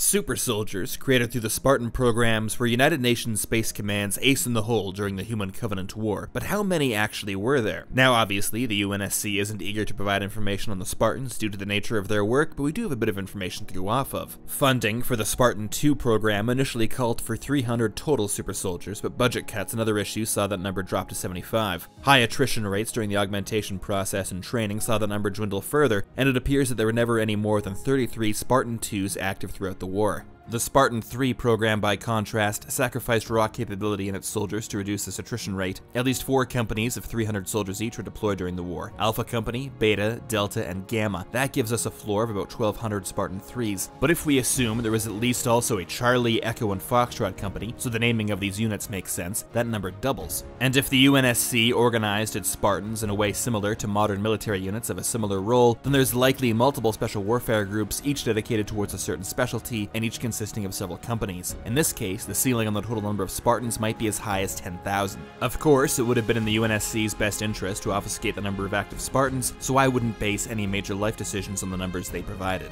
Super soldiers, created through the Spartan programs, were United Nations Space Command's ace in the hole during the Human Covenant War, but how many actually were there? Now, obviously, the UNSC isn't eager to provide information on the Spartans due to the nature of their work, but we do have a bit of information to go off of. Funding for the Spartan 2 program initially called for 300 total super soldiers, but budget cuts and other issues saw that number drop to 75. High attrition rates during the augmentation process and training saw that number dwindle further, and it appears that there were never any more than 33 Spartan 2s active throughout the war. The Spartan 3 program, by contrast, sacrificed raw capability in its soldiers to reduce this attrition rate. At least four companies of 300 soldiers each were deployed during the war Alpha Company, Beta, Delta, and Gamma. That gives us a floor of about 1,200 Spartan 3s. But if we assume there was at least also a Charlie, Echo, and Foxtrot company, so the naming of these units makes sense, that number doubles. And if the UNSC organized its Spartans in a way similar to modern military units of a similar role, then there's likely multiple special warfare groups, each dedicated towards a certain specialty, and each consisting of several companies. In this case, the ceiling on the total number of Spartans might be as high as 10,000. Of course, it would have been in the UNSC's best interest to obfuscate the number of active Spartans, so I wouldn't base any major life decisions on the numbers they provided.